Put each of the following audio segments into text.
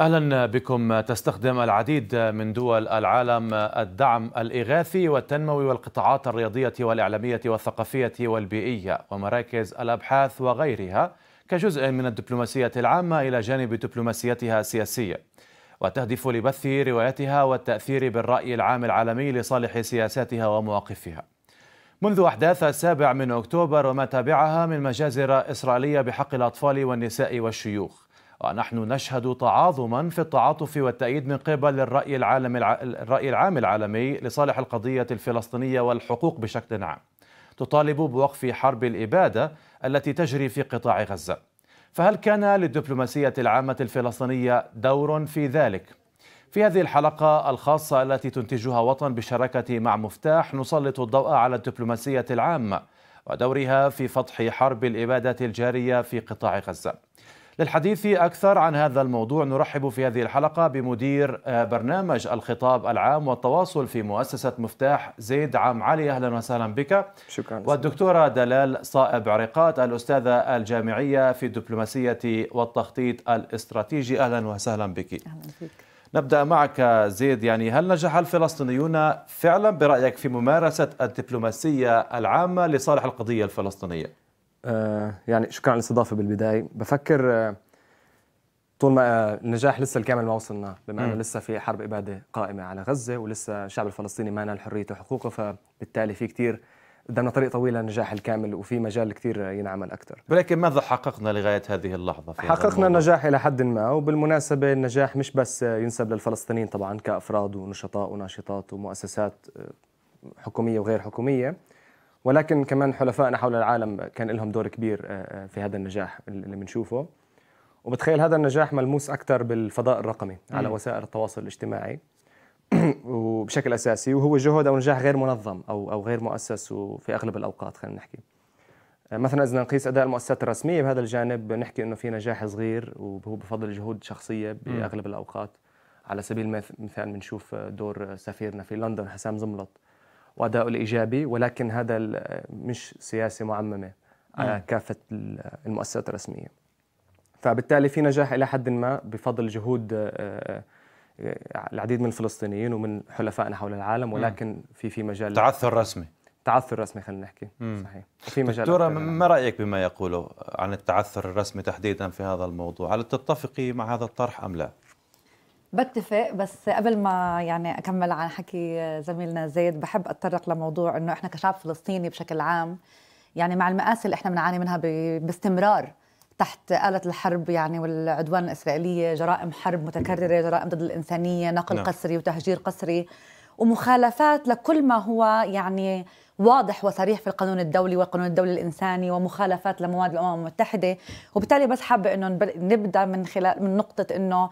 أهلا بكم. تستخدم العديد من دول العالم الدعم الإغاثي والتنموي والقطاعات الرياضية والإعلامية والثقافية والبيئية ومراكز الأبحاث وغيرها كجزء من الدبلوماسية العامة إلى جانب دبلوماسيتها السياسية. وتهدف لبث روايتها والتأثير بالرأي العام العالمي لصالح سياساتها ومواقفها. منذ أحداث السابع من أكتوبر وما تابعها من مجازر إسرائيلية بحق الأطفال والنساء والشيوخ. ونحن نشهد تعاظما في التعاطف والتأييد من قبل الرأي العالم الرأي العام العالمي لصالح القضية الفلسطينية والحقوق بشكل عام. تطالب بوقف حرب الإبادة التي تجري في قطاع غزة. فهل كان للدبلوماسية العامة الفلسطينية دور في ذلك؟ في هذه الحلقة الخاصة التي تنتجها وطن بالشراكة مع مفتاح نسلط الضوء على الدبلوماسية العامة ودورها في فتح حرب الإبادة الجارية في قطاع غزة. للحديث أكثر عن هذا الموضوع نرحب في هذه الحلقة بمدير برنامج الخطاب العام والتواصل في مؤسسة مفتاح زيد عام علي. أهلا وسهلا بك. شكرا. والدكتورة دلال صائب عريقات الأستاذة الجامعية في الدبلوماسية والتخطيط الاستراتيجي. أهلا وسهلا بك. أهلا فيك. نبدأ معك زيد. يعني هل نجح الفلسطينيون فعلا برأيك في ممارسة الدبلوماسية العامة لصالح القضية الفلسطينية؟ آه يعني شكرا على الاستضافة بالبداية. بفكر آه طول ما آه النجاح لسه الكامل ما وصلنا بما إنه لسه في حرب إبادة قائمة على غزة ولسه الشعب الفلسطيني ما نال حريته وحقوقه فبالتالي في كثير قدامنا طريق طويل للنجاح الكامل وفي مجال كثير ينعمل أكثر ولكن ماذا حققنا لغاية هذه اللحظة في حققنا النجاح إلى حد ما وبالمناسبة النجاح مش بس ينسب للفلسطينيين طبعا كأفراد ونشطاء وناشطات ومؤسسات حكومية وغير حكومية. ولكن كمان حلفائنا حول العالم كان لهم دور كبير في هذا النجاح اللي بنشوفه. وبتخيل هذا النجاح ملموس أكثر بالفضاء الرقمي على وسائل التواصل الاجتماعي. وبشكل أساسي وهو جهد أو نجاح غير منظم أو أو غير مؤسس وفي أغلب الأوقات خلينا نحكي. مثلا إذا نقيس أداء المؤسسات الرسمية بهذا الجانب نحكي إنه في نجاح صغير وهو بفضل جهود شخصية بأغلب الأوقات. على سبيل المثال بنشوف دور سفيرنا في لندن حسام زملط. واداؤه الإيجابي ولكن هذا مش سياسة معممة على كافة المؤسسات الرسمية. فبالتالي في نجاح إلى حد ما بفضل جهود العديد من الفلسطينيين ومن حلفائنا حول العالم ولكن في في مجال تعثر رسمي تعثر رسمي خلينا نحكي مم. صحيح في مجال دكتورة ما رأيك بما يقوله عن التعثر الرسمي تحديدا في هذا الموضوع؟ هل تتفقي مع هذا الطرح أم لا؟ بتفق بس قبل ما يعني أكمل عن حكي زميلنا زيد بحب أتطرق لموضوع إنه إحنا كشعب فلسطيني بشكل عام يعني مع المآسي اللي إحنا بنعاني منها باستمرار تحت آلة الحرب يعني والعدوان الإسرائيلية جرائم حرب متكررة جرائم ضد الإنسانية نقل نعم. قسري وتهجير قسري ومخالفات لكل ما هو يعني واضح وصريح في القانون الدولي والقانون الدولي الإنساني ومخالفات لمواد الأمم المتحدة وبالتالي بس حابة إنه نبدأ من خلال من نقطة إنه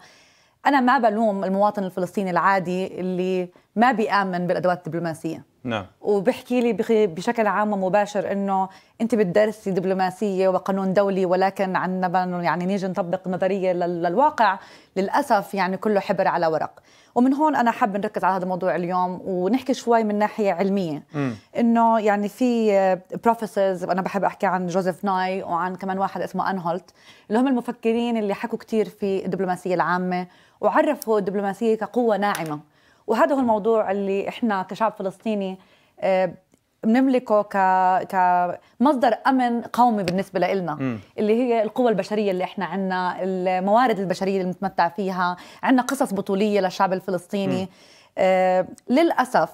أنا ما بلوم المواطن الفلسطيني العادي اللي ما بيآمن بالأدوات الدبلوماسية. نعم. وبحكي لي بشكل عام ومباشر إنه أنت بتدرسي دبلوماسية وقانون دولي ولكن عندما يعني نيجي نطبق نظرية للواقع للأسف يعني كله حبر على ورق. ومن هون أنا حابة نركز على هذا الموضوع اليوم ونحكي شوي من ناحية علمية. م. إنه يعني في بروفيسورز أنا بحب أحكي عن جوزيف ناي وعن كمان واحد اسمه أنهولت اللي هم المفكرين اللي حكوا كثير في الدبلوماسية العامة وعرفوا الدبلوماسيه كقوة ناعمة. وهذا هو الموضوع اللي إحنا كشعب فلسطيني بنملكه ك كمصدر أمن قومي بالنسبة لنا اللي هي القوى البشرية اللي إحنا عندنا الموارد البشرية اللي بنتمتع فيها. عندنا قصص بطولية للشعب الفلسطيني. آه للأسف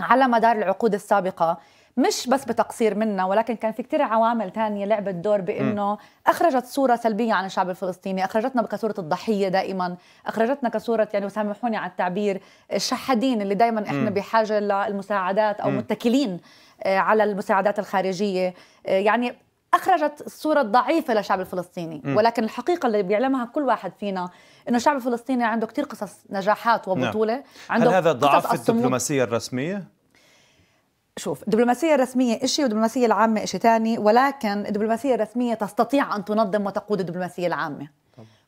على مدار العقود السابقة مش بس بتقصير منا ولكن كان في كتير عوامل تانية لعبت دور بأنه أخرجت صورة سلبية عن الشعب الفلسطيني أخرجتنا كصورة الضحية دائما أخرجتنا كصورة يعني وسامحوني على التعبير الشحادين اللي دائما إحنا بحاجة للمساعدات أو متكلين على المساعدات الخارجية يعني أخرجت الصورة الضعيفة للشعب الفلسطيني م. ولكن الحقيقة اللي بيعلمها كل واحد فينا إنه الشعب الفلسطيني عنده كتير قصص نجاحات وبطولة نعم. عنده هل هذا ضعف في الدبلوماسية الرسمية؟ شوف الدبلوماسية الرسمية شيء والدبلوماسية العامة شيء ثاني ولكن الدبلوماسية الرسمية تستطيع أن تنظم وتقود الدبلوماسية العامة.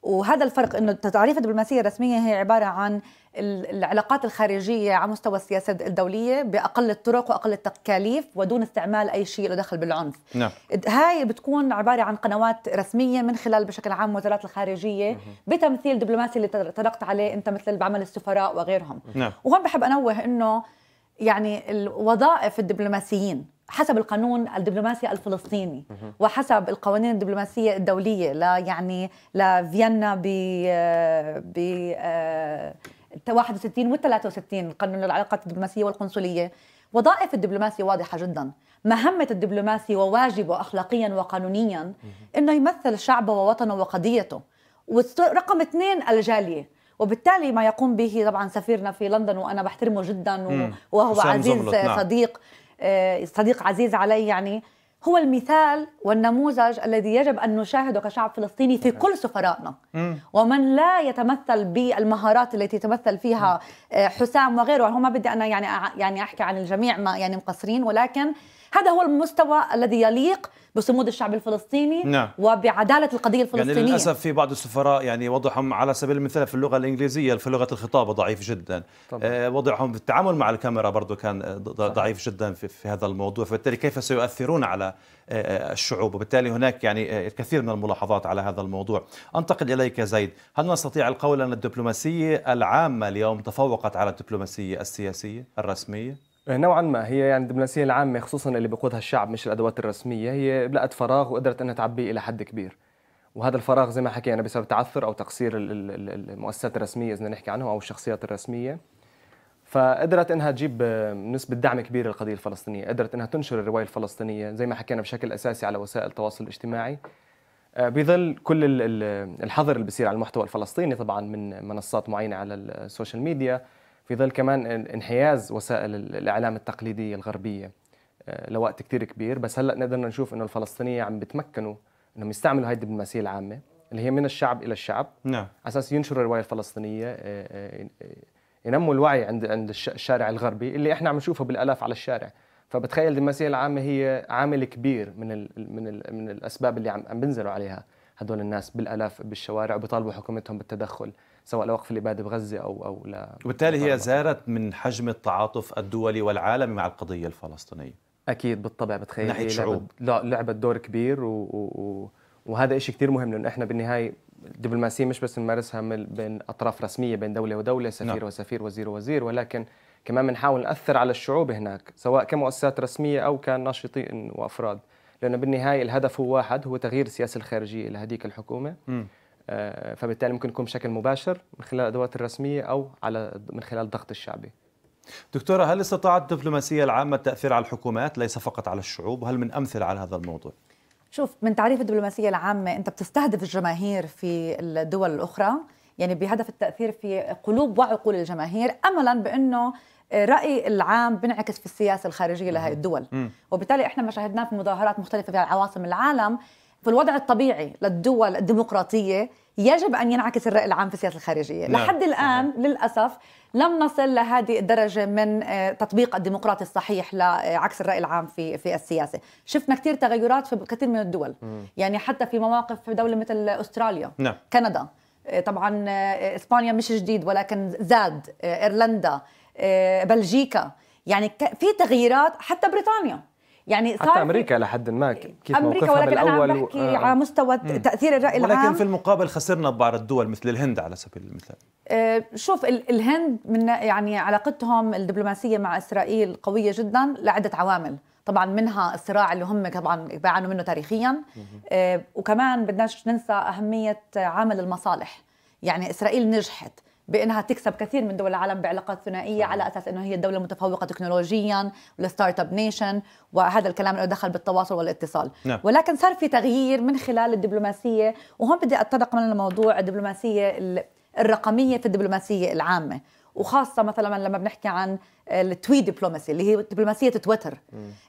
وهذا الفرق إنه تعريف الدبلوماسية الرسمية هي عبارة عن العلاقات الخارجية على مستوى السياسة الدولية بأقل الطرق وأقل التكاليف ودون استعمال أي شيء له دخل بالعنف. نعم. هاي بتكون عبارة عن قنوات رسمية من خلال بشكل عام وزارات الخارجية بتمثيل دبلوماسي اللي طرقت عليه أنت مثل بعمل السفراء وغيرهم. نعم. وهون بحب أنوه إنه يعني الوظائف الدبلوماسيين حسب القانون الدبلوماسي الفلسطيني وحسب القوانين الدبلوماسية الدولية لا يعني لفيينا ب ب 61 و 63 قانون العلاقات الدبلوماسية والقنصلية. وظائف الدبلوماسي واضحة جدا. مهمة الدبلوماسي وواجبه اخلاقيا وقانونيا إنه يمثل شعبه ووطنه وقضيته. ورقم اثنين الجالية. وبالتالي ما يقوم به طبعا سفيرنا في لندن وأنا بحترمه جدا وهو عزيز نعم. صديق آه، صديق عزيز علي يعني. هو المثال والنموذج الذي يجب أن نشاهده كشعب فلسطيني في كل سفرائنا. ومن لا يتمثل بالمهارات التي يتمثل فيها آه، حسام وغيره هو ما بدي أنا يعني يعني أحكي عن الجميع ما يعني مقصرين ولكن هذا هو المستوى الذي يليق بصمود الشعب الفلسطيني نعم. وبعدالة القضية يعني الفلسطينية. يعني للأسف في بعض السفراء يعني وضعهم على سبيل المثال في اللغة الإنجليزية في لغة الخطاب ضعيف جدا. طبعا. آه وضعهم في التعامل مع الكاميرا برضه كان ضعيف جدا في, في هذا الموضوع. فبالتالي كيف سيؤثرون على آه, آه، الشعوب؟ وبالتالي هناك يعني آه، الكثير من الملاحظات على هذا الموضوع. انتقل إليك زيد هل نستطيع القول أن الدبلوماسية العامة اليوم تفوقت على الدبلوماسية السياسية الرسمية؟ نوعا ما هي يعني الدبلوماسية العامة خصوصا اللي بيقودها الشعب مش الأدوات الرسمية هي لقت فراغ وقدرت إنها تعبيه إلى حد كبير. وهذا الفراغ زي ما حكينا بسبب تعثر أو تقصير المؤسسات الرسمية إذا نحكي عنهم أو الشخصيات الرسمية. فقدرت إنها تجيب نسبة دعم كبيرة للقضية الفلسطينية، قدرت إنها تنشر الرواية الفلسطينية زي ما حكينا بشكل أساسي على وسائل التواصل الاجتماعي. آه، بظل كل الحظر اللي بيصير على المحتوى الفلسطيني طبعا من منصات معينة على ال social media في ظل كمان انحياز وسائل الإعلام التقليديه الغربية. آه، لوقت كثير كبير. بس هلأ نقدر نشوف إنه الفلسطينيين عم بتمكنوا إنهم يستعملوا هاي الدبلوماسية العامة اللي هي من الشعب إلى الشعب. نعم. على أساس ينشروا الروايه الفلسطينيه آه، آه، ينموا الوعي عند عند الشارع الغربي اللي إحنا عم نشوفه بالألاف على الشارع. فبتخيل الدبلوماسية العامة هي عامل كبير من ال من ال من الأسباب اللي عم بينزلوا عليها. هدول الناس بالألاف بالشوارع وبيطالبوا حكومتهم بالتدخل سواء لوقف الإبادة بغزة أو أو لا. وبالتالي هي زادت من حجم التعاطف الدولي والعالمي مع القضية الفلسطينية. أكيد بالطبع. بتخيل ناحية شعوب. لعبت دور كبير و... و... وهذا شيء كثير مهم لأنه إحنا بالنهاية الدبلوماسيه مش بس نمارسها بين أطراف رسمية بين دولة ودولة سفير نعم. وسفير وزير ووزير ولكن كمان بنحاول نأثر على الشعوب هناك سواء كمؤسسات رسمية أو كناشطين وأفراد. لأنه بالنهاية الهدف هو واحد هو تغيير السياسة الخارجية لهذيك الحكومة م. آه، فبالتالي ممكن يكون بشكل مباشر من خلال الأدوات الرسمية أو على من خلال الضغط الشعبي. دكتورة هل استطاعت الدبلوماسية العامة التاثير على الحكومات ليس فقط على الشعوب وهل من أمثلة على هذا الموضوع؟ شوف من تعريف الدبلوماسية العامة أنت بتستهدف الجماهير في الدول الأخرى يعني بهدف التأثير في قلوب وعقول الجماهير املا بأنه الراي العام بينعكس في السياسة الخارجية لهذه الدول وبالتالي إحنا ما شاهدناه في مظاهرات مختلفة في عواصم العالم في الوضع الطبيعي للدول الديمقراطية يجب أن ينعكس الرأي العام في السياسة الخارجية نعم. لحد الآن صحيح. للأسف لم نصل لهذه الدرجة من آه، تطبيق الديمقراطي الصحيح لعكس الرأي العام في في السياسة شفنا كثير تغيرات في كثير من الدول م. يعني حتى في مواقف في دولة مثل أستراليا نعم. كندا آه، طبعا آه، إسبانيا مش جديد ولكن زاد إيرلندا بلجيكا. يعني في تغييرات حتى بريطانيا. يعني صار حتى أمريكا لحد ما. كيف أمريكا ولكن أنا عم بحكي و... آه. على مستوى تأثير الرأي ولكن العام. ولكن في المقابل خسرنا ببعض الدول مثل الهند على سبيل المثال. آه شوف الهند من يعني علاقتهم الدبلوماسية مع إسرائيل قوية جدا لعدة عوامل. طبعا منها الصراع اللي هم طبعا بيعانوا منه تاريخيا. آه وكمان بدناش ننسى أهمية عامل المصالح. يعني إسرائيل نجحت. بأنها تكسب كثير من دول العالم بعلاقات ثنائية على أساس إنه هي الدولة المتفوقة تكنولوجيا وال startup nation وهذا الكلام له دخل بالتواصل والاتصال. نعم. ولكن صار في تغيير من خلال الدبلوماسية وهون بدي أتطرق من الموضوع الدبلوماسية الرقمية في الدبلوماسية العامة. وخاصة مثلا لما بنحكي عن التويت دبلوماسي اللي هي دبلوماسية تويتر.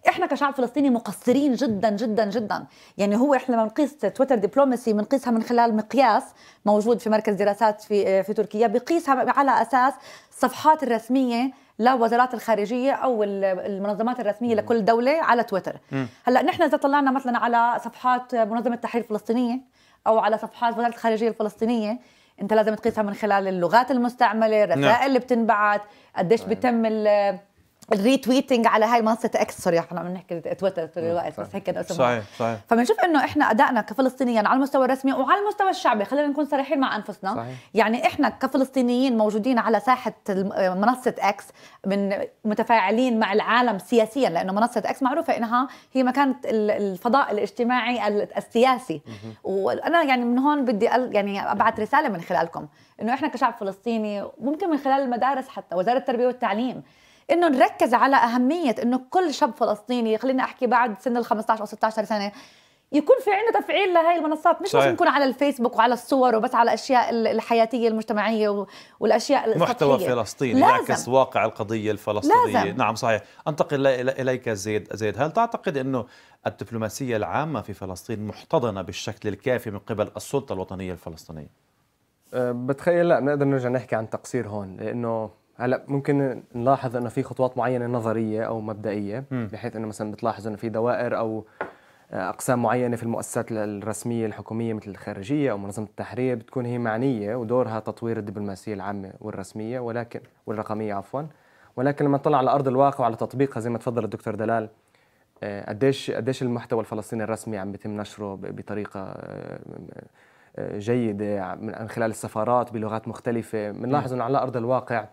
إحنا كشعب فلسطيني مقصرين جدا جدا جدا. يعني هو إحنا لما بنقيس تويتر دبلوماسي بنقيسها من خلال مقياس موجود في مركز دراسات في في تركيا بقيسها على أساس الصفحات الرسمية لوزارات الخارجية أو المنظمات الرسمية لكل دولة على تويتر. هلأ نحن إذا طلعنا مثلا على صفحات منظمة التحرير الفلسطينية أو على صفحات وزارة الخارجية الفلسطينية انت لازم تقيسها من خلال اللغات المستعملة الرسائل نعم. اللي بتنبعت قديش بيتم ال retweeting على هاي منصة إكس sorry إحنا عم نحكي تويتر طول الوقت بس هيك اسمها صحيح صحيح. فبنشوف إنه إحنا أدائنا كفلسطينيين على المستوى الرسمي وعلى المستوى الشعبي خلينا نكون صريحين مع أنفسنا. صحيح. يعني إحنا كفلسطينيين موجودين على ساحة منصة إكس من متفاعلين مع العالم سياسيا لأنه منصة إكس معروفة إنها هي مكان الفضاء الاجتماعي السياسي. وأنا يعني من هون بدي يعني أبعث رسالة من خلالكم. إنه إحنا كشعب فلسطيني ممكن من خلال المدارس حتى وزارة التربية والتعليم. إنه نركز على أهمية إنه كل شاب فلسطيني خلينا أحكي بعد سن ال 15 أو 16 سنة يكون في عندنا تفعيل لهي المنصات مش بس نكون على الفيسبوك وعلى الصور وبس على الأشياء الحياتية المجتمعية والأشياء محتوى فلسطيني يعكس واقع القضية الفلسطينية. لازم. نعم صحيح. أنتقل إليك زيد زيد هل تعتقد إنه الدبلوماسية العامة في فلسطين محتضنة بالشكل الكافي من قبل السلطة الوطنية الفلسطينية؟ أه، بتخيل لا بنقدر نرجع نحكي عن تقصير هون لأنه هلا ممكن نلاحظ إنه في خطوات معينة نظرية أو مبدئية م. بحيث إنه مثلا بتلاحظ إنه في دوائر أو آه، أقسام معينة في المؤسسات الرسمية الحكومية مثل الخارجية أو منظمة التحرير بتكون هي معنية ودورها تطوير الدبلوماسية العامة والرسمية ولكن والرقمية عفوا. ولكن لما نطلع على أرض الواقع وعلى تطبيقها زي ما تفضل الدكتور دلال آه، قديش قديش المحتوى الفلسطيني الرسمي عم بيتم نشره بطريقة آه، جيدة من خلال السفارات بلغات مختلفة. بنلاحظ إنه على أرض الواقع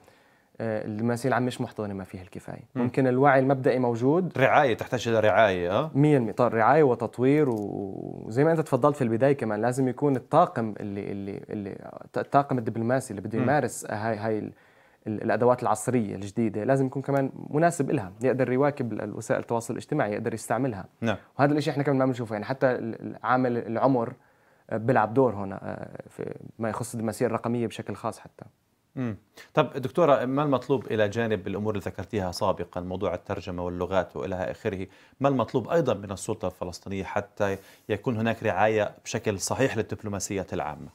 الدبلوماسيه العامه مش محتضنه ما فيها الكفاية. ممكن الوعي المبدئي موجود. رعاية تحتاج إلى رعاية آه؟ 100% طيب رعاية وتطوير وزي ما أنت تفضلت في البداية كمان لازم يكون الطاقم اللي اللي اللي الطاقم الدبلوماسي اللي بده يمارس هاي هاي الأدوات العصرية الجديدة لازم يكون كمان مناسب لها يقدر يواكب وسائل التواصل الاجتماعي يقدر يستعملها. نعم. وهذا الشيء إحنا كمان ما بنشوفه. يعني حتى عامل العمر بيلعب دور هنا آه، في ما يخص الدبلوماسيه الرقمية بشكل خاص حتى. مم. طب دكتورة ما المطلوب إلى جانب الأمور اللي ذكرتيها سابقا موضوع الترجمة واللغات وإلى آخره ما المطلوب أيضا من السلطة الفلسطينية حتى يكون هناك رعاية بشكل صحيح للدبلوماسية العامة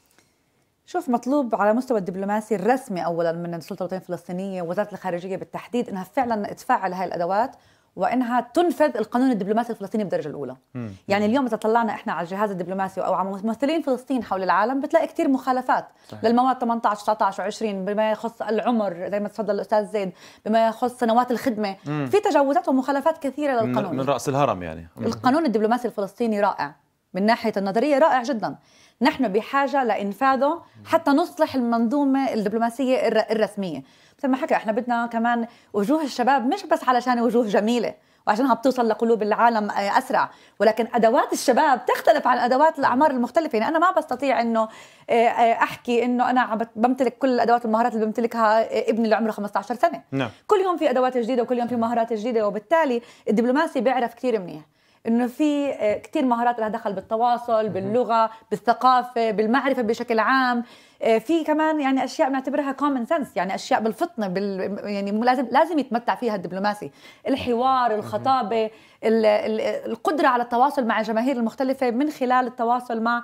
شوف مطلوب على مستوى الدبلوماسي الرسمي اولا من السلطة الوطنية الفلسطينية ووزارة الخارجية بالتحديد إنها فعلا تفعل هاي الأدوات وإنها تنفذ القانون الدبلوماسي الفلسطيني بالدرجة الأولى مم. يعني اليوم إذا طلعنا إحنا على الجهاز الدبلوماسي أو على ممثلين فلسطين حول العالم بتلاقي كثير مخالفات صحيح. للمواد 18 19 و20 بما يخص العمر زي ما تفضل الأستاذ زيد بما يخص سنوات الخدمة مم. في تجاوزات ومخالفات كثيرة للقانون من رأس الهرم يعني مم. القانون الدبلوماسي الفلسطيني رائع من ناحية النظرية رائع جدا. نحن بحاجة لإنفاذه حتى نصلح المنظومة الدبلوماسية الرسمية. مثل ما حكى إحنا بدنا كمان وجوه الشباب مش بس علشان وجوه جميلة وعشانها بتوصل لقلوب العالم آه، أسرع. ولكن أدوات الشباب تختلف عن أدوات الأعمار المختلفة. يعني أنا ما بستطيع إنه آه، آه، أحكي إنه أنا بمتلك كل الادوات والمهارات اللي بمتلكها ابني اللي عمره 15 سنة. نعم. كل يوم في أدوات جديدة وكل يوم في مهارات جديدة وبالتالي الدبلوماسي بيعرف كثير منيح. إنه في كثير مهارات لها دخل بالتواصل باللغة بالثقافة بالمعرفة بشكل عام. آه، في كمان يعني أشياء بنعتبرها common sense يعني أشياء بالفطنة بال يعني لازم لازم يتمتع فيها الدبلوماسي. الحوار الخطابة القدرة على التواصل مع الجماهير المختلفة من خلال التواصل مع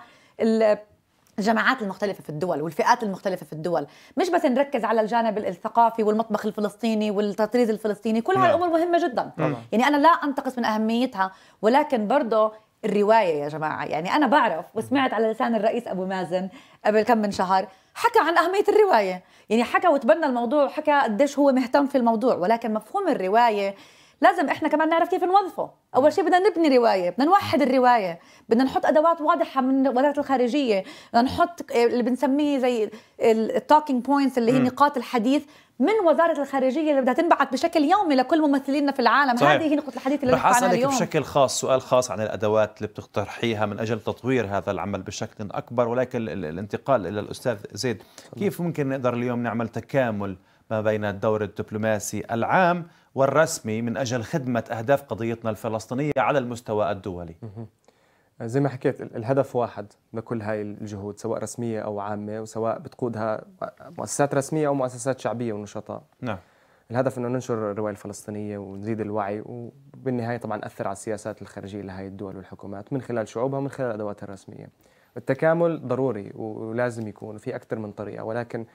الجماعات المختلفة في الدول والفئات المختلفة في الدول. مش بس نركز على الجانب الثقافي والمطبخ الفلسطيني والتطريز الفلسطيني كل هاي الأمور مهمة جدا. يعني أنا لا أنتقص من أهميتها ولكن برضه الرواية يا جماعة يعني أنا بعرف وسمعت على لسان الرئيس أبو مازن قبل كم من شهر حكى عن أهمية الرواية. يعني حكى وتبنى الموضوع وحكى قديش هو مهتم في الموضوع ولكن مفهوم الرواية لازم إحنا كمان نعرف كيف نوظفه أول شيء بدنا نبني رواية بدنا نوحد الرواية بدنا نحط أدوات واضحة من وزارة الخارجية بدنا نحط اللي بنسميه زي ال talking points اللي هي نقاط الحديث من وزارة الخارجية اللي بدها تنبعث بشكل يومي لكل ممثلينا في العالم صحيح. هذه هي نقطة الحديث اللي رح أسألك اليوم. بشكل خاص سؤال خاص عن الأدوات اللي بتقترحيها من أجل تطوير هذا العمل بشكل أكبر ولكن الانتقال إلى الأستاذ زيد كيف ممكن نقدر اليوم نعمل تكامل ما بين الدور الدبلوماسي العام والرسمي من أجل خدمة أهداف قضيتنا الفلسطينية على المستوى الدولي. زي ما حكيت الهدف واحد لكل هاي الجهود سواء رسمية أو عامة وسواء بتقودها مؤسسات رسمية أو مؤسسات شعبية ونشطاء. نعم. الهدف إنه ننشر الرواية الفلسطينية ونزيد الوعي وبالنهاية طبعا نأثر على السياسات الخارجية لهي الدول والحكومات من خلال شعوبها ومن خلال الادوات الرسمية. التكامل ضروري ولازم يكون في أكثر من طريقة ولكن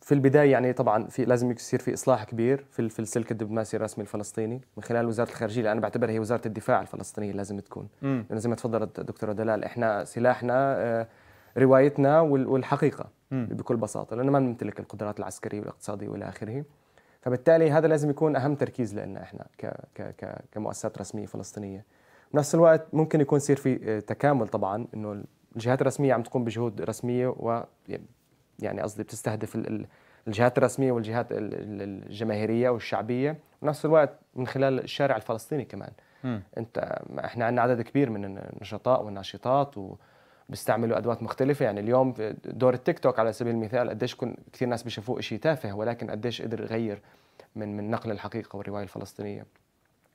في البداية يعني طبعا في لازم يصير في إصلاح كبير في في السلك الدبلوماسي الرسمي الفلسطيني من خلال وزارة الخارجية اللي أنا بعتبرها هي وزارة الدفاع الفلسطينية لازم تكون. لأنه زي ما تفضلت دكتورة دلال إحنا سلاحنا روايتنا والحقيقة مم. بكل بساطة لأنه ما نمتلك القدرات العسكرية والاقتصادية والى آخره. فبالتالي هذا لازم يكون أهم تركيز لنا إحنا ك ك ك كمؤسسات رسمية فلسطينية. بنفس الوقت ممكن يكون يصير في تكامل طبعا إنه الجهات الرسمية عم تقوم بجهود رسمية و يعني قصدي بتستهدف الجهات الرسمية والجهات الجماهيرية والشعبية ونفس الوقت من خلال الشارع الفلسطيني كمان. م. انت إحنا عندنا عدد كبير من النشطاء والناشطات و بيستعملوا أدوات مختلفة. يعني اليوم دور التيك توك على سبيل المثال قديش كن كثير ناس بيشوفوه شيء تافه ولكن قديش قدر يغير من من نقل الحقيقة والرواية الفلسطينية.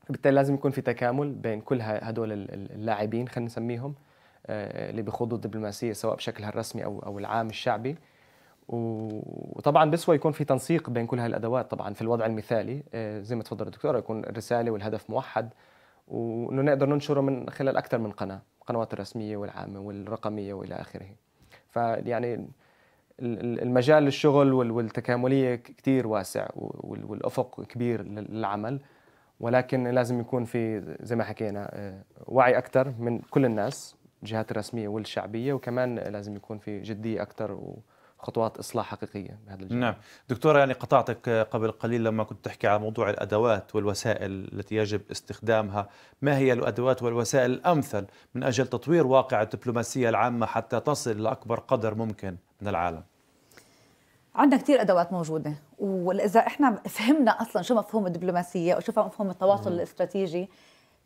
بالتالي لازم يكون في تكامل بين كل هدول اللاعبين خلينا نسميهم آه، اللي بيخوضوا الدبلوماسية سواء بشكلها الرسمي أو أو العام الشعبي. وطبعا بسوى يكون في تنسيق بين كل هالأدوات طبعا في الوضع المثالي. آه، زي ما تفضل الدكتور يكون الرسالة والهدف موحد وإنه نقدر ننشره من خلال أكثر من قناة القنوات الرسمية والعامة والرقمية وإلى آخره. فيعني المجال للشغل والتكاملية كثير واسع والأفق كبير للعمل. ولكن لازم يكون في زي ما حكينا آه، وعي أكثر من كل الناس الجهات الرسمية والشعبية. وكمان لازم يكون في جدية أكثر خطوات إصلاح حقيقية بهذا الجانب. نعم. دكتور يعني قطعتك قبل قليل لما كنت تحكي على موضوع الأدوات والوسائل التي يجب استخدامها. ما هي الأدوات والوسائل الأمثل من أجل تطوير واقع الدبلوماسية العامة حتى تصل لاكبر قدر ممكن من العالم؟ عندنا كثير أدوات موجودة وإذا إحنا فهمنا أصلا شو مفهوم الدبلوماسية وشو مفهوم التواصل الاستراتيجي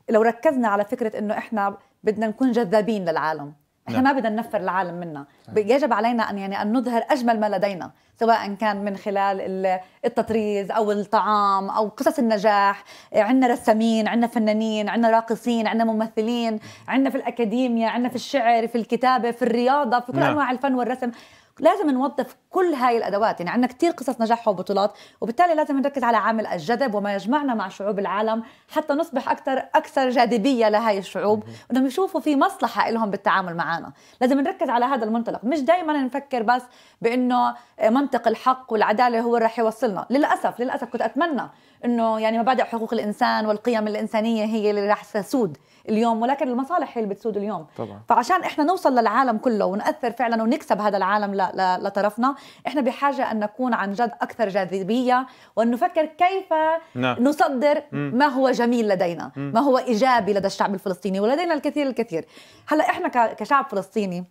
لو ركزنا على فكرة إنه إحنا بدنا نكون جذابين للعالم إحنا نعم. ما بدنا ننفر العالم منا يجب علينا أن يعني أن نظهر أجمل ما لدينا سواء كان من خلال التطريز أو الطعام أو قصص النجاح عندنا رسامين عندنا فنانين عندنا راقصين عندنا ممثلين عندنا في الاكاديميا عندنا في الشعر في الكتابة في الرياضة في كل نعم. أنواع الفن والرسم لازم نوظف كل هاي الأدوات. يعني عندنا كثير قصص نجاح وبطولات وبالتالي لازم نركز على عامل الجذب وما يجمعنا مع شعوب العالم حتى نصبح أكثر أكثر جاذبية لهي الشعوب. وإنهم يشوفوا في مصلحة لهم بالتعامل معنا. لازم نركز على هذا المنطلق. مش دائما نفكر بس بإنه منطق الحق والعدالة هو اللي رح يوصلنا. للأسف للأسف كنت أتمنى إنه يعني مبادئ حقوق الإنسان والقيم الإنسانية هي اللي رح تسود. اليوم ولكن المصالح هي اللي بتسود اليوم. طبعا. فعشان إحنا نوصل للعالم كله ونأثر فعلا ونكسب هذا العالم لطرفنا إحنا بحاجة أن نكون عن جد أكثر جاذبية وأن نفكر كيف نعم. نصدر ما هو جميل لدينا ما هو إيجابي لدى الشعب الفلسطيني ولدينا الكثير الكثير. هلأ إحنا كشعب فلسطيني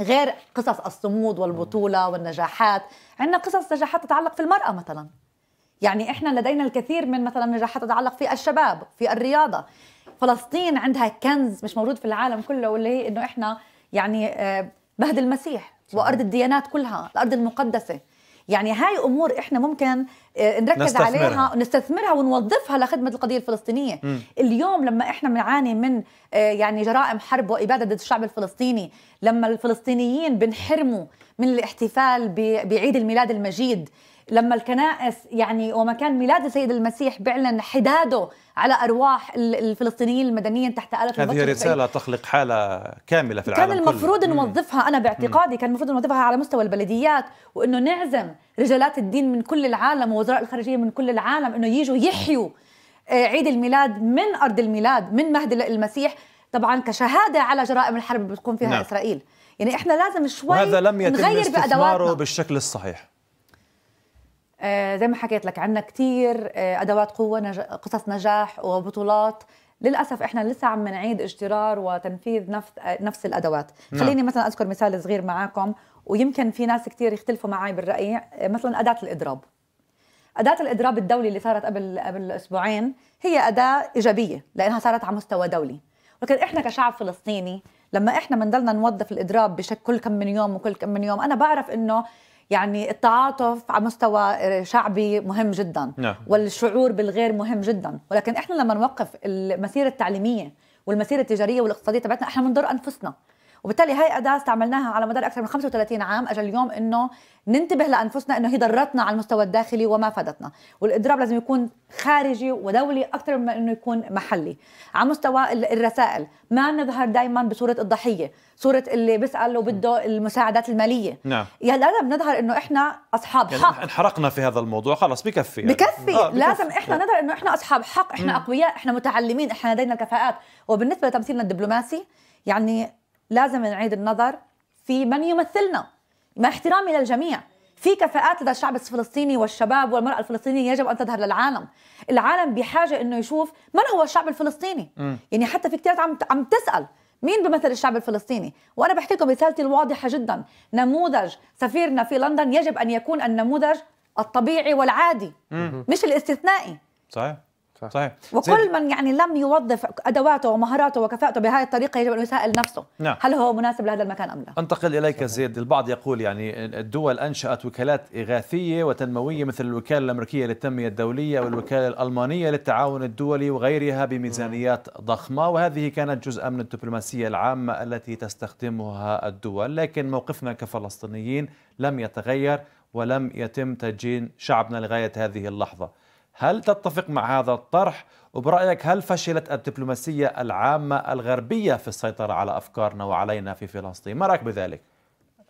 غير قصص الصمود والبطولة والنجاحات عندنا قصص نجاحات تتعلق في المرأة مثلا. يعني إحنا لدينا الكثير من مثلا نجاحات تتعلق في الشباب في الرياضة. فلسطين عندها كنز مش موجود في العالم كله واللي هي إنه إحنا يعني مهد آه، المسيح وأرض الديانات كلها الأرض المقدسة يعني هاي أمور إحنا ممكن آه، نركز نستثمرها. عليها ونستثمرها ونوظفها لخدمة القضية الفلسطينية م. اليوم لما إحنا بنعاني من آه، يعني جرائم حرب وإبادة ضد الشعب الفلسطيني لما الفلسطينيين بنحرموا من الاحتفال بعيد الميلاد المجيد لما الكنائس يعني ومكان ميلاد السيد المسيح بيعلن حداده على أرواح الفلسطينيين المدنيين تحت آلة هذه رسالة تخلق حالة كاملة في العالم كان المفروض كله. نوظفها أنا باعتقادي كان المفروض نوظفها على مستوى البلديات وإنه نعزم رجالات الدين من كل العالم ووزراء الخارجية من كل العالم إنه يجوا يحيوا آه، عيد الميلاد من أرض الميلاد من مهد المسيح طبعا كشهادة على جرائم الحرب بتقوم فيها نعم. إسرائيل. يعني إحنا لازم شوي وهذا لم يتم نغير استثماره بالشكل الصحيح. زي ما حكيت لك عندنا كثير آه، أدوات قوة نج... قصص نجاح وبطولات. للأسف إحنا لسه عم نعيد اجترار وتنفيذ نفس آه، نفس الأدوات. نعم. خليني مثلا أذكر مثال صغير معاكم ويمكن في ناس كثير يختلفوا معي بالرأي مثلا أداة الإضراب. أداة الإضراب الدولي اللي صارت قبل قبل أسبوعين هي أداة إيجابية لأنها صارت على مستوى دولي. ولكن إحنا كشعب فلسطيني لما إحنا بنضلنا نوظف الإضراب بشكل كم من يوم وكل كم من يوم أنا بعرف إنه يعني التعاطف على مستوى شعبي مهم جدا نعم. والشعور بالغير مهم جدا ولكن إحنا لما نوقف المسيرة التعليمية والمسيرة التجارية والاقتصادية تبعتنا إحنا بنضر أنفسنا وبالتالي هاي أداة استعملناها على مدار أكثر من 35 عام اجى اليوم إنه ننتبه لأنفسنا إنه هي ضرتنا على المستوى الداخلي وما فادتنا. والإضراب لازم يكون خارجي ودولي أكثر من إنه يكون محلي. على مستوى الرسائل ما نظهر دائما بصورة الضحية صورة اللي بيسأل وبده المساعدات المالية. نعم. يعني لازم نظهر إنه إحنا أصحاب يعني حق. انحرقنا في هذا الموضوع خلص بكفي يعني. بكفي. آه لازم إحنا نظهر إنه إحنا أصحاب حق إحنا أقوياء إحنا متعلمين إحنا لدينا الكفاءات. وبالنسبة لتمثيلنا الدبلوماسي يعني لازم نعيد النظر في من يمثلنا. مع احترامي للجميع في كفاءات لدى الشعب الفلسطيني والشباب والمرأة الفلسطينية يجب أن تظهر للعالم. العالم بحاجة أنه يشوف من هو الشعب الفلسطيني. م. يعني حتى في كثير عم, عم تسأل مين بمثل الشعب الفلسطيني؟ وأنا بحكي لكم رسالتي الواضحة جدا. نموذج سفيرنا في لندن يجب أن يكون النموذج الطبيعي والعادي م. مش الاستثنائي. صحيح. صحيح. وكل من يعني لم يوظف أدواته ومهاراته وكفاءته بهذه الطريقة يجب أن يسال نفسه. نعم. هل هو مناسب لهذا المكان أم لا؟ أنتقل إليك زيد. البعض يقول يعني الدول أنشأت وكالات إغاثية وتنموية مثل الوكالة الأمريكية للتنمية الدولية والوكالة الألمانية للتعاون الدولي وغيرها بميزانيات ضخمة وهذه كانت جزءا من الدبلوماسية العامة التي تستخدمها الدول. لكن موقفنا كفلسطينيين لم يتغير ولم يتم تدجين شعبنا لغاية هذه اللحظة. هل تتفق مع هذا الطرح؟ وبرأيك هل فشلت الدبلوماسية العامة الغربية في السيطرة على أفكارنا وعلينا في فلسطين؟ ما رأيك بذلك؟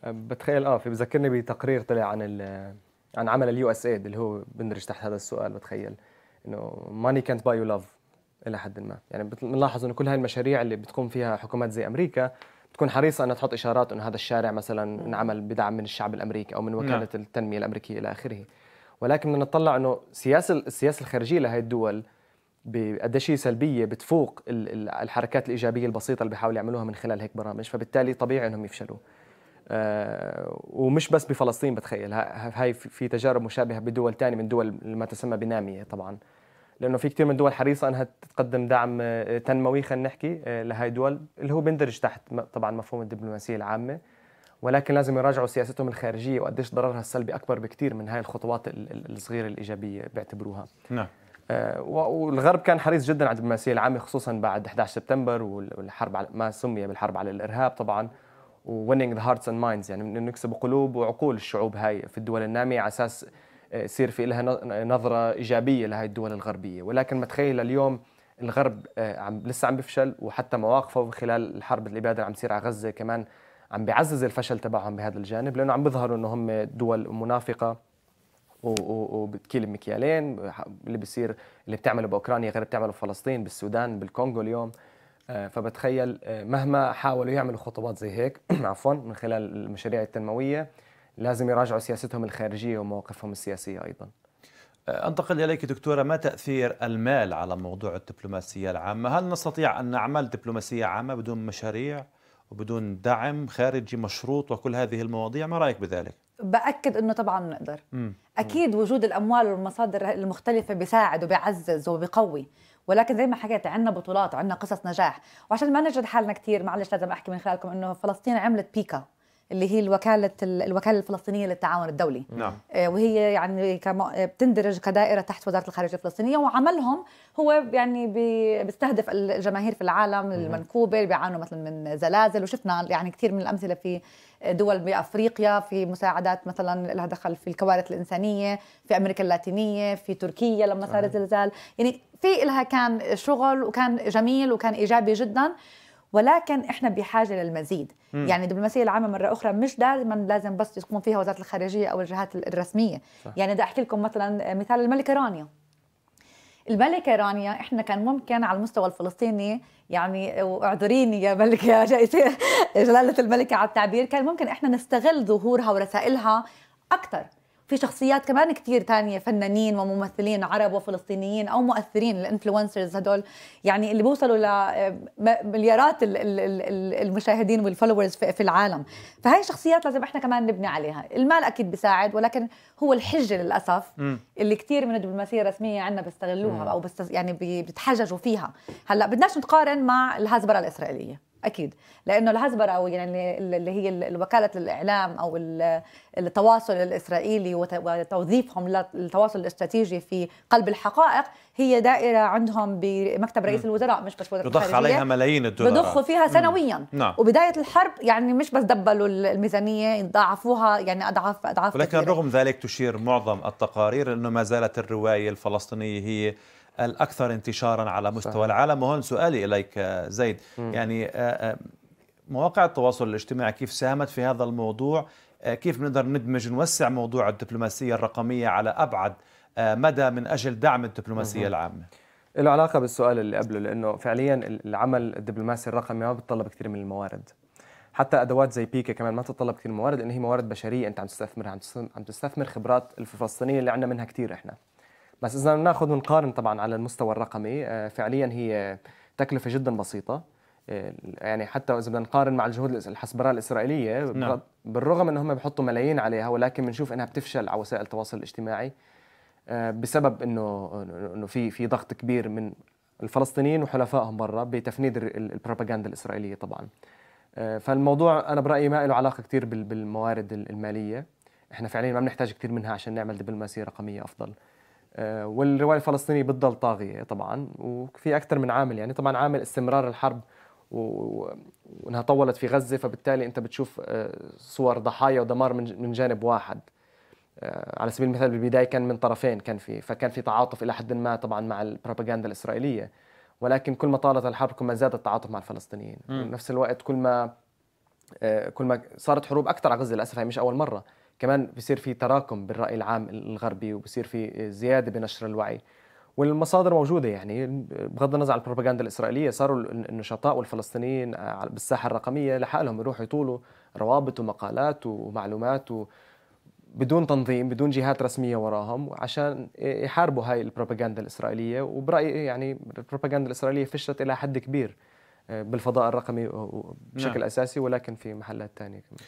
بتخيل آه في بذكرني بتقرير طلع عن عن عمل ال USAID اللي هو بندرج تحت هذا السؤال بتخيل. إنه ماني كانت باي يو لاف إلى حد ما. يعني بنلاحظ إنه كل هاي المشاريع اللي بتقوم فيها حكومات زي أمريكا بتكون حريصة إنها تحط إشارات إنه هذا الشارع مثلا انعمل بدعم من الشعب الأمريكي أو من وكالة نعم. التنمية الأمريكية إلى آخره. ولكن بدنا نطلع إنه سياسه السياسة الخارجية لهي الدول بقد شيء سلبية بتفوق الحركات الإيجابية البسيطة اللي بيحاولوا يعملوها من خلال هيك برامج. فبالتالي طبيعي إنهم يفشلوا. آه ومش بس بفلسطين بتخيل. هاي في تجارب مشابهة بدول ثانية من دول ما تسمى بنامية طبعا. لأنه في كثير من الدول حريصة إنها تقدم دعم آه، تنموي خلينا نحكي آه، لهي الدول اللي هو بيندرج تحت طبعا مفهوم الدبلوماسية العامة. ولكن لازم يراجعوا سياستهم الخارجية وقديش ضررها السلبي أكبر بكثير من هاي الخطوات الصغيرة الإيجابية بيعتبروها نعم. آه والغرب كان حريص جدا على الدبلوماسية العامة خصوصا بعد 11 سبتمبر والحرب على ما سمي بالحرب على الإرهاب طبعا winning the hearts and minds يعني إنه نكسب قلوب وعقول الشعوب هاي في الدول النامية على أساس آه، يصير في لها نظرة إيجابية لهي الدول الغربية. ولكن ما تخيل اليوم الغرب آه، عم لسه عم بيفشل وحتى مواقفه خلال الحرب الإبادة اللي عم تصير على غزة كمان عم بيعزز الفشل تبعهم بهذا الجانب لأنه عم بيظهروا إنه هم دول منافقة وبتكيل مكيالين اللي بيصير اللي بتعمله بأوكرانيا غير بتعمله بفلسطين بالسودان بالكونغو اليوم. آه، فبتخيل آه، مهما حاولوا يعملوا خطوات زي هيك عفوا من خلال المشاريع التنموية لازم يراجعوا سياستهم الخارجية ومواقفهم السياسية أيضا. آه، أنتقل إليك دكتورة ما تأثير المال على موضوع الدبلوماسية العامة؟ هل نستطيع أن نعمل دبلوماسية عامة بدون مشاريع؟ وبدون دعم خارجي مشروط وكل هذه المواضيع ما رأيك بذلك؟ بأكد إنه طبعا نقدر. مم. أكيد وجود الأموال والمصادر المختلفة بيساعد وبيعزز وبيقوي. ولكن زي ما حكيت عندنا بطولات وعندنا قصص نجاح. وعشان ما نجد حالنا كثير معلش لازم أحكي من خلالكم إنه فلسطين عملت بيكا. اللي هي الوكالة الوكالة الفلسطينية للتعاون الدولي. نعم. آه، وهي يعني بتندرج كدائرة تحت وزارة الخارجية الفلسطينية وعملهم هو يعني بيستهدف الجماهير في العالم المنكوبة اللي بيعانوا مثلا من زلازل وشفنا يعني كثير من الأمثلة في دول بأفريقيا في مساعدات مثلا لها دخل في الكوارث الإنسانية في أمريكا اللاتينية في تركيا لما صار الزلزال. يعني في لها كان شغل وكان جميل وكان إيجابي جدا. ولكن إحنا بحاجة للمزيد مم. يعني الدبلوماسية العامة مرة أخرى مش دائما لازم بس يكون فيها وزارة الخارجية أو الجهات الرسمية صح. يعني بدي أحكي لكم مثلا مثال الملكة رانيا الملكة رانيا إحنا كان ممكن على المستوى الفلسطيني يعني واعذريني يا ملكة جلالة الملكة على التعبير كان ممكن إحنا نستغل ظهورها ورسائلها أكثر في شخصيات كمان كتير تانية فنانين وممثلين عرب وفلسطينيين أو مؤثرين ال influencers هدول يعني اللي بيوصلوا لمليارات المشاهدين وال followers في العالم. فهي شخصيات لازم إحنا كمان نبني عليها. المال أكيد بيساعد ولكن هو الحجة للأسف م. اللي كثير من الدبلوماسية الرسمية عندنا بيستغلوها أو بس يعني بيتحججوا فيها. هلأ بدناش نقارن مع الهزبرة الإسرائيلية. أكيد. لأنه الهزبره أو يعني اللي هي وكالة الإعلام أو التواصل الإسرائيلي وتوظيفهم للتواصل الاستراتيجي في قلب الحقائق هي دائرة عندهم بمكتب رئيس الوزراء مش بس وزارة يضخ عليها ملايين الدولارات. بضخوا فيها سنويا. نعم. وبداية الحرب يعني مش بس دبلوا الميزانية ضاعفوها يعني اضعاف أضعاف ولكن رغم ذلك تشير معظم التقارير إنه ما زالت الرواية الفلسطينية هي الأكثر انتشارا على مستوى صحيح. العالم وهون سؤالي إليك زيد م. يعني آه، آه، مواقع التواصل الاجتماعي كيف ساهمت في هذا الموضوع آه، كيف بنقدر ندمج نوسع موضوع الدبلوماسية الرقمية على أبعد مدى من أجل دعم الدبلوماسية م. العامة له علاقة بالسؤال اللي قبله لأنه فعليا العمل الدبلوماسي الرقمي ما بتطلب كثير من الموارد حتى أدوات زي بيكا كمان ما تتطلب كثير موارد لأن هي موارد بشرية أنت عم تستثمرها عم تستثمر خبرات الفلسطينيه اللي عندنا منها كثير إحنا بس إذا ناخذ ونقارن طبعا على المستوى الرقمي آه، فعليا هي تكلفة جدا بسيطة. آه، يعني حتى إذا بدنا نقارن مع الجهود الحسبراء الإسرائيلية نعم. بالرغم إن هم بيحطوا ملايين عليها ولكن بنشوف إنها بتفشل على وسائل التواصل الاجتماعي آه، بسبب إنه إنه في في ضغط كبير من الفلسطينيين وحلفائهم برا بتفنيد البروباغندا الإسرائيلية طبعا. فالموضوع أنا برأيي ما له علاقة كثير بالموارد المالية. إحنا فعليا ما بنحتاج كثير منها عشان نعمل دبلوماسية رقمية أفضل. والرواية الفلسطينية بتضل طاغية طبعا وفي أكثر من عامل. يعني طبعا عامل استمرار الحرب وإنها طولت في غزة فبالتالي أنت بتشوف آه، صور ضحايا ودمار من جانب واحد. آه، على سبيل المثال بالبداية كان من طرفين كان في فكان في تعاطف إلى حد ما طبعا مع البروباغندا الإسرائيلية. ولكن كل ما طالت الحرب كل ما زاد التعاطف مع الفلسطينيين. بنفس الوقت كل ما كل ما صارت حروب أكثر على غزة للأسف هي مش أول مرة. كمان بصير في تراكم بالرأي العام الغربي وبصير في زيادة بنشر الوعي. والمصادر موجودة يعني بغض النظر عن البروباغندا الإسرائيلية صاروا النشطاء والفلسطينيين بالساحة الرقمية لحالهم يروحوا يطولوا روابط ومقالات ومعلومات و بدون تنظيم بدون جهات رسمية وراهم عشان يحاربوا هاي البروباغندا الإسرائيلية. وبرأيي يعني البروباغندا الإسرائيلية فشلت إلى حد كبير آه، بالفضاء الرقمي بشكل نعم. أساسي ولكن في محلات ثانية كمان.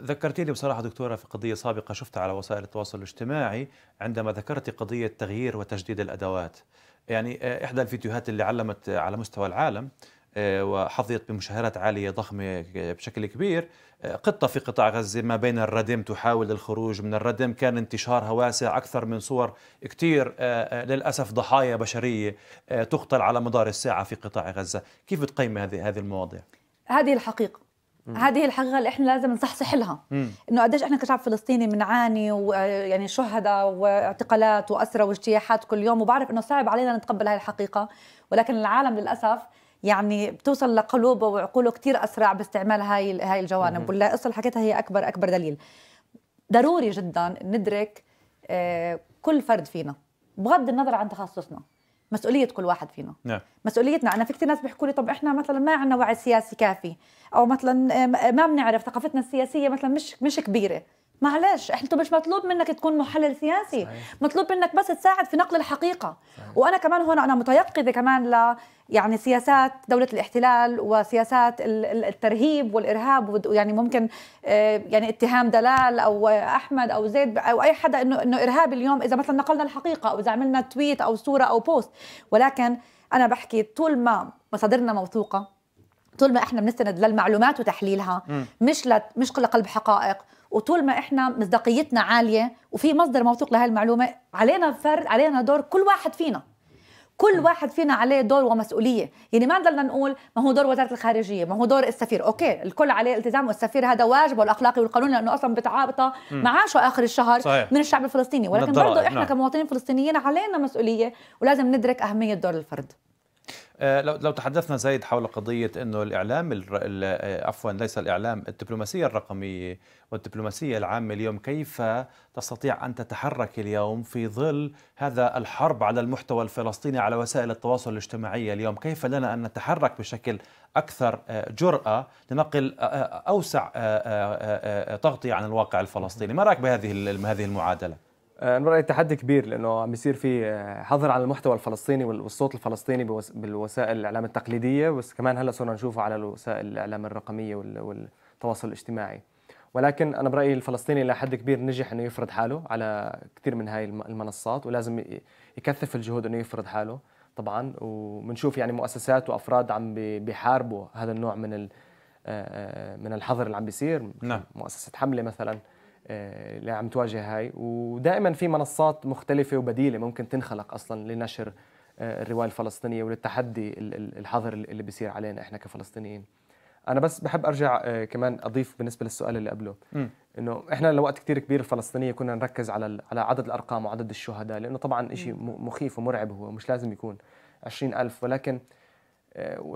ذكرتيني بصراحة دكتورة في قضية سابقة شفتها على وسائل التواصل الاجتماعي عندما ذكرت قضية تغيير وتجديد الأدوات. يعني آه، إحدى الفيديوهات اللي علمت على مستوى العالم آه، وحظيت بمشاهدات عالية ضخمة بشكل كبير. آه، قطة في قطاع غزة ما بين الردم تحاول الخروج من الردم. كان انتشارها واسع أكثر من صور كثير للأسف ضحايا بشرية تقتل على مدار الساعة في قطاع غزة. كيف بتقيم هذه المواضيع؟ هذه الحقيقة. هذه الحقيقة اللي إحنا لازم نصحصح لها. إنه قديش إحنا كشعب فلسطيني بنعاني ويعني شهداء واعتقالات واسرى واجتياحات كل يوم وبعرف إنه صعب علينا نتقبل هاي الحقيقة. ولكن العالم للأسف يعني بتوصل لقلوبه وعقوله كثير أسرع باستعمال هاي هاي الجوانب. والقصة اللي حكيتها هي أكبر أكبر دليل. ضروري جدا ندرك آه، كل فرد فينا بغض النظر عن تخصصنا. مسؤولية كل واحد فينا نعم. مسؤوليتنا أنا في كثير ناس بيحكوا لي طب إحنا مثلا ما عندنا وعي سياسي كافي أو مثلا ما بنعرف ثقافتنا السياسية مثلا مش مش كبيرة معلش انت مش مطلوب منك تكون محلل سياسي صحيح. مطلوب منك بس تساعد في نقل الحقيقة صحيح. وأنا كمان هون أنا متيقظة كمان ل يعني سياسات دولة الاحتلال وسياسات الترهيب والإرهاب ويعني ممكن آه، يعني اتهام دلال أو أحمد أو زيد أو أي حدا انه إنه ارهابي اليوم إذا مثلا نقلنا الحقيقة أو إذا عملنا tweet أو صورة أو post ولكن أنا بحكي طول ما مصادرنا موثوقة طول ما إحنا بنستند للمعلومات وتحليلها م. مش. مش لقلب حقائق وطول ما إحنا مصداقيتنا عالية وفي مصدر موثوق لهي المعلومة علينا فرد علينا دور كل واحد فينا. كل واحد فينا عليه دور ومسؤولية. يعني ما نضلنا نقول ما هو دور وزارة الخارجية ما هو دور السفير. okay الكل عليه التزام والسفير هذا واجبه الاخلاقي والقانوني لأنه أصلا بتقاضى معاشه آخر الشهر صحيح. من الشعب الفلسطيني. ولكن برضه إحنا نعم. كمواطنين فلسطينيين علينا مسؤولية ولازم ندرك أهمية دور الفرد. لو لو تحدثنا زايد حول قضية إنه الإعلام آه، عفوا ليس الإعلام الدبلوماسية الرقمية والدبلوماسية العامة اليوم كيف تستطيع أن تتحرك اليوم في ظل هذا الحرب على المحتوى الفلسطيني على وسائل التواصل الاجتماعي اليوم؟ كيف لنا أن نتحرك بشكل أكثر آه، جرأة لنقل أوسع تغطية عن الواقع الفلسطيني؟ ما رأيك بهذه هذه المعادلة؟ آه، أنا برأيي تحدي كبير لأنه عم بيصير في آه، حظر على المحتوى الفلسطيني والصوت الفلسطيني بالوسائل الإعلام التقليدية بس كمان هلأ صرنا نشوفه على وسائل الإعلام الرقمية والتواصل الاجتماعي. ولكن أنا برأيي الفلسطيني إلى حد كبير نجح إنه يفرض حاله على كثير من هاي المنصات ولازم يكثف الجهود إنه يفرض حاله طبعا. وبنشوف يعني مؤسسات وأفراد عم بيحاربوا هذا النوع من ال من الحظر اللي عم بيصير. نعم. مؤسسة حملة مثلا. اللي عم تواجه هاي. ودائما في منصات مختلفة وبديلة ممكن تنخلق أصلا لنشر الرواية الفلسطينية وللتحدي الحظر اللي بيصير علينا إحنا كفلسطينيين. أنا بس بحب أرجع آه، كمان أضيف بالنسبة للسؤال اللي قبله. إنه إحنا لوقت كثير كبير الفلسطينيه كنا نركز على على عدد الأرقام وعدد الشهداء لأنه طبعا شيء مخيف ومرعب هو مش لازم يكون 20000 ولكن آه،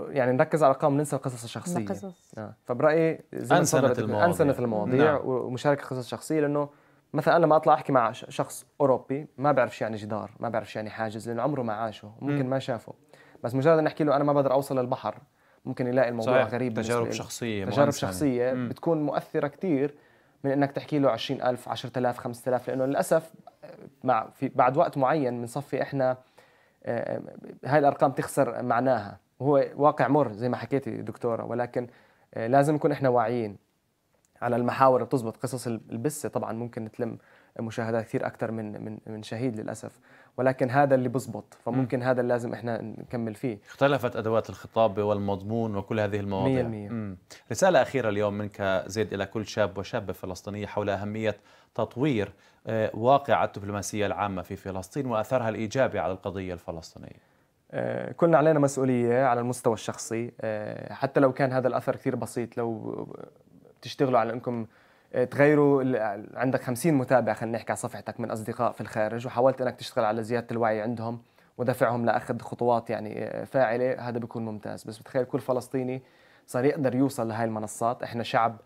يعني نركز على الأرقام وننسى القصص الشخصية القصص آه. فبرأيي زي انسنت المواضيع انسنت المواضيع نعم. ومشاركة قصص شخصية لأنه مثلا أنا لما أطلع أحكي مع شخص أوروبي ما بعرف يعني جدار ما بعرف يعني حاجز لأنه عمره ما عاشه ممكن ما شافه بس مجرد أن أحكي له أنا ما بقدر أوصل للبحر ممكن يلاقي الموضوع صحيح. غريب تجارب شخصية تجارب شخصية مم. بتكون مؤثرة كثير من إنك تحكي له 20000 10000 5000 لأنه للأسف مع في بعد وقت معين بنصفي إحنا آه، هاي الأرقام تخسر معناها وهو واقع مر زي ما حكيتي دكتورة ولكن آه، لازم نكون إحنا واعيين على المحاور اللي بتزبط قصص البسة. طبعا ممكن تلم مشاهدات كثير أكثر من من من شهيد للأسف. ولكن هذا اللي بزبط فممكن م. هذا اللي لازم إحنا نكمل فيه. اختلفت أدوات الخطابه والمضمون وكل هذه المواضيع. 100% رسالة أخيرة اليوم منك زيد إلى كل شاب وشابة فلسطينية حول أهمية تطوير آه، واقع الدبلوماسية العامة في فلسطين واثرها الإيجابي على القضية الفلسطينية. كلنا علينا مسؤولية على المستوى الشخصي. آه، حتى لو كان هذا الأثر كثير بسيط لو بتشتغلوا على إنكم تغيروا عندك 50 متابع خلينا نحكي على صفحتك من أصدقاء في الخارج وحاولت إنك تشتغل على زيادة الوعي عندهم ودفعهم لأخذ خطوات يعني فاعلة هذا بيكون ممتاز. بس بتخيل كل فلسطيني صار يقدر يوصل لهي المنصات. إحنا شعب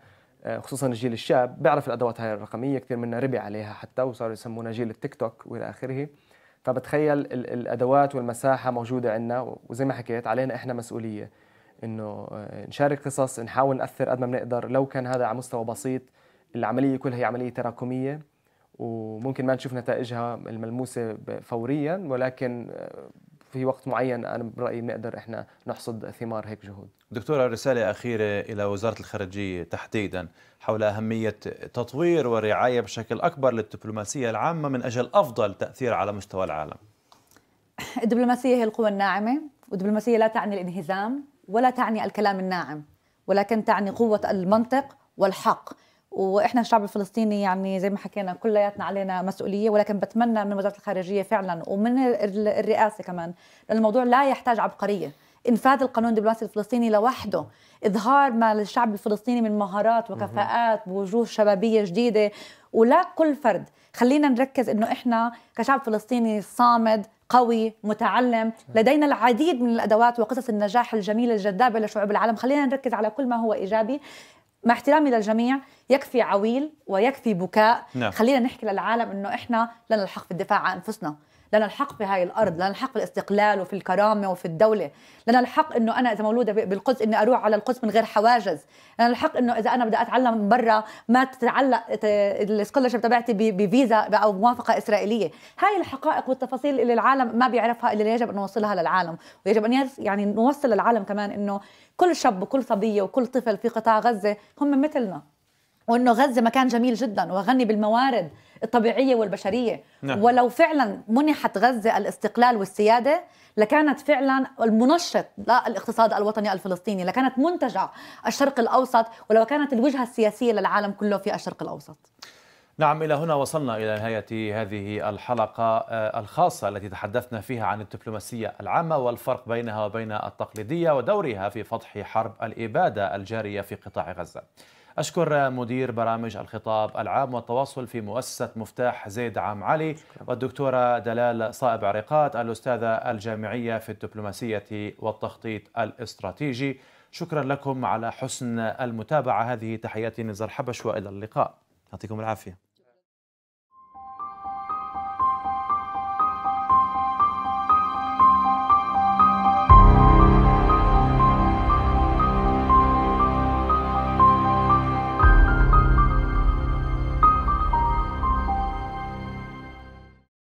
خصوصا الجيل الشاب بيعرف الأدوات هاي الرقمية كثير منا ربي عليها حتى وصاروا يسمونا جيل التيك توك وإلى آخره. فبتخيل الأدوات والمساحة موجودة عندنا وزي ما حكيت علينا إحنا مسؤولية إنه نشارك قصص نحاول نأثر قد ما بنقدر. لو كان هذا على مستوى بسيط العملية كلها هي عملية تراكمية وممكن ما نشوف نتائجها الملموسة فوريا ولكن في وقت معين أنا برأيي بنقدر إحنا نحصد ثمار هيك جهود. دكتورة رسالة أخيرة إلى وزارة الخارجية تحديدا حول أهمية تطوير ورعايه بشكل أكبر للدبلوماسية العامة من أجل أفضل تأثير على مستوى العالم. الدبلوماسية هي القوة الناعمة والدبلوماسية لا تعني الانهزام ولا تعني الكلام الناعم ولكن تعني قوة المنطق والحق وإحنا الشعب الفلسطيني يعني زي ما حكينا كلياتنا علينا مسؤولية ولكن بتمنى من وزارة الخارجية فعلا ومن الرئاسة كمان الموضوع لا يحتاج عبقرية. إنفاذ القانون الدبلوماسي الفلسطيني لوحده إظهار ما للشعب الفلسطيني من مهارات وكفاءات بوجوه شبابية جديدة ولا كل فرد. خلينا نركز إنه إحنا كشعب فلسطيني صامد قوي متعلم لدينا العديد من الأدوات وقصص النجاح الجميلة الجذابة لشعوب العالم. خلينا نركز على كل ما هو إيجابي. مع احترامي للجميع يكفي عويل ويكفي بكاء نعم. خلينا نحكي للعالم إنه إحنا لنا الحق في الدفاع عن أنفسنا لنا الحق في هاي الأرض لنا الحق في الاستقلال وفي الكرامة وفي الدولة. لنا الحق إنه أنا إذا مولودة بالقدس إني أروح على القدس من غير حواجز. لنا الحق إنه إذا أنا بدي أتعلم من برا ما تتعلق السكولرشيب تبعتي بفيزا أو موافقة إسرائيلية. هاي الحقائق والتفاصيل اللي العالم ما بيعرفها اللي يجب أن نوصلها للعالم. ويجب أن يعني نوصل للعالم كمان إنه كل شاب وكل صبية وكل طفل في قطاع غزة هم مثلنا. وإنه غزة مكان جميل جدا وغني بالموارد الطبيعية والبشرية. نعم. ولو فعلا منحت غزة الاستقلال والسيادة لكانت فعلا المنشط للاقتصاد الوطني الفلسطيني لكانت منتجع الشرق الأوسط ولو كانت الوجهة السياسية للعالم كله في الشرق الأوسط. نعم إلى هنا وصلنا إلى نهاية هذه الحلقة آه، الخاصة التي تحدثنا فيها عن الدبلوماسية العامة والفرق بينها وبين التقليدية ودورها في فتح حرب الإبادة الجارية في قطاع غزة. أشكر مدير برامج الخطاب العام والتواصل في مؤسسة مفتاح زيد عام علي والدكتورة دلال صائب عريقات الأستاذة الجامعية في الدبلوماسية والتخطيط الاستراتيجي. شكرا لكم على حسن المتابعة. هذه تحياتي نزار حبش وإلى اللقاء. يعطيكم العافية.